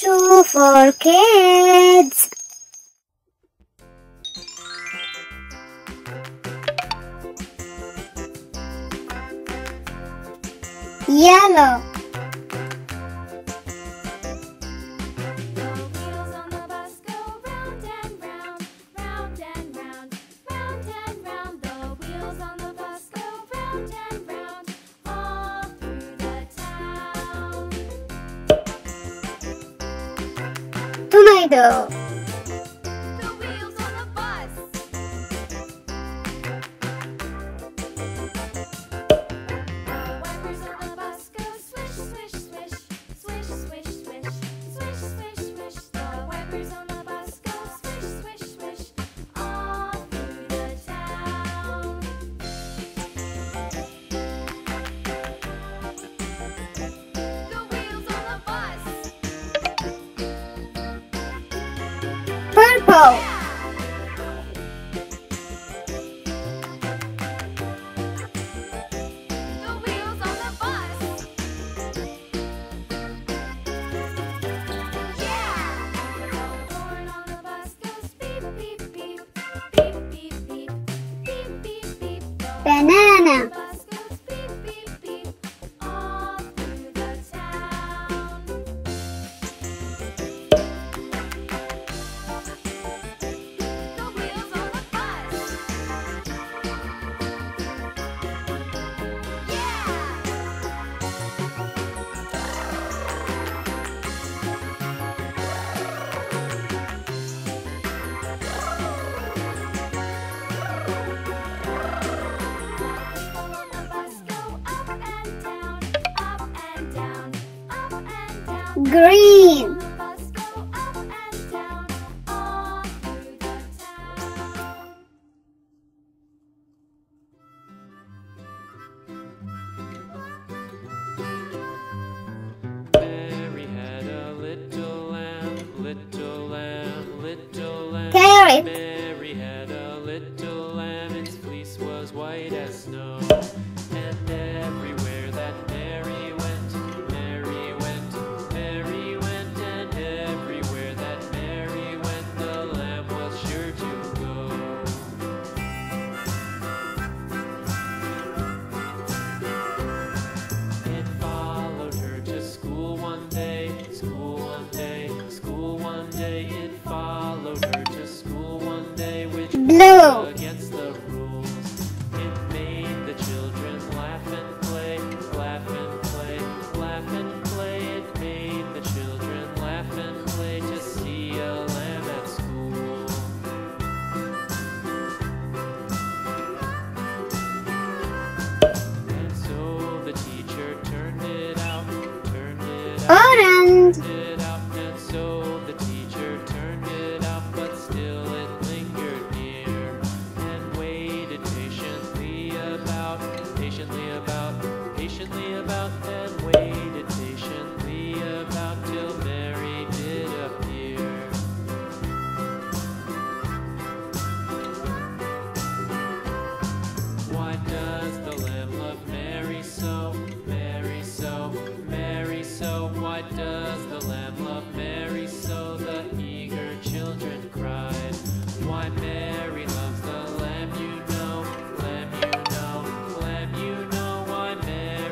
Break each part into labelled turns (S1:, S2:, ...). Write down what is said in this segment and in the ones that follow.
S1: show for kids. Yellow
S2: though.
S1: Green.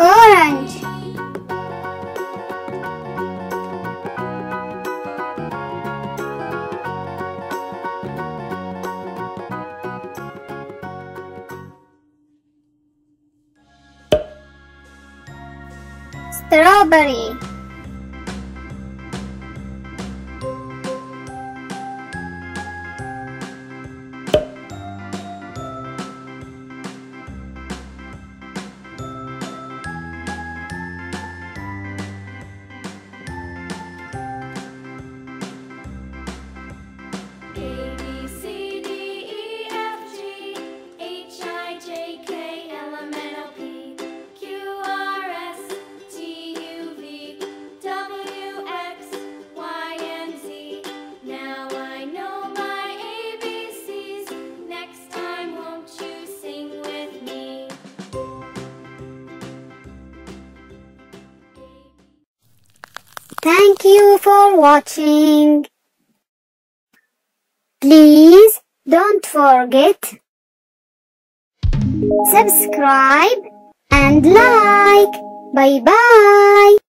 S1: orange.
S2: Strawberry. Thank you for watching. Please don't forget subscribe and like. Bye bye.